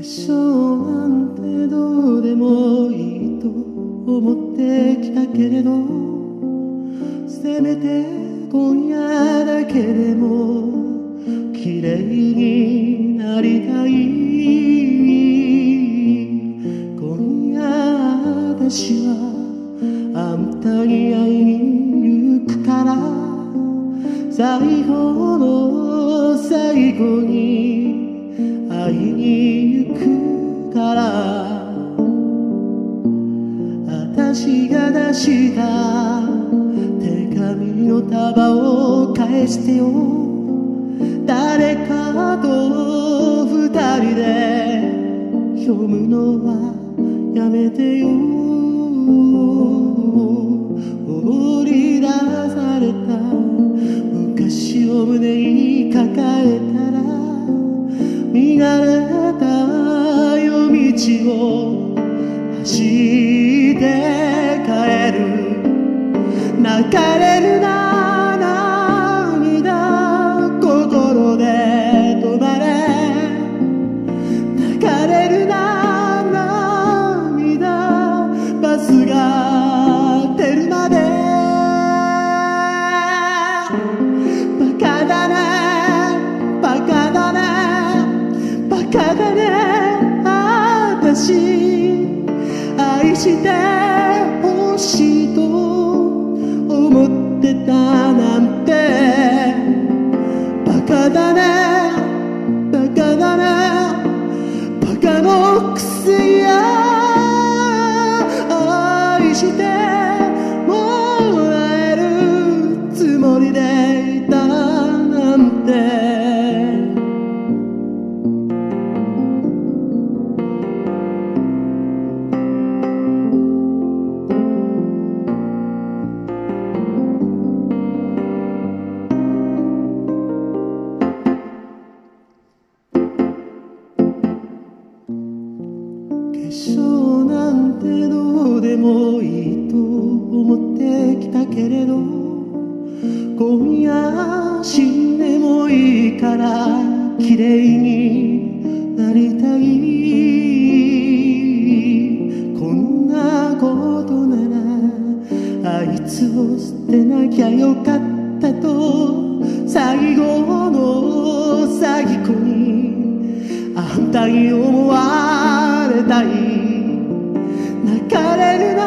粧なんてどうでもいいと思ってきたけれどせめて今夜だけでも綺麗になりたい。今夜私はあんたに会いに行くから最後の最後にいに行くから。私が出した手紙の束を返してよ。誰かと二人で。読むのはやめてよ。見慣れた夜道を走って帰る。泣かれるな。してほしいと思ってたなんて。バカだね。バカだね。バカのくせや。愛して。粧なんてどうでもいいと思ってきたけれど今夜死んでもいいから綺麗になりたい。こんなことならあいつを捨てなきゃよかったと最後の最後にあんたに思わない。泣かれる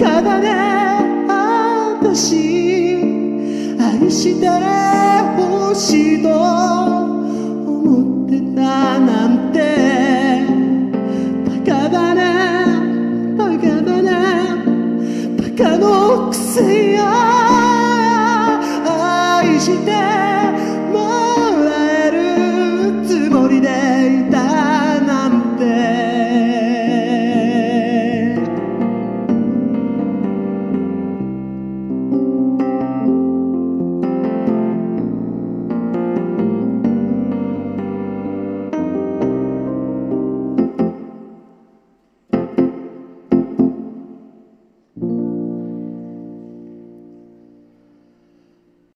バカだね私愛してほしいと思ってたなんて。バカだねバカだねバカのくせや愛して。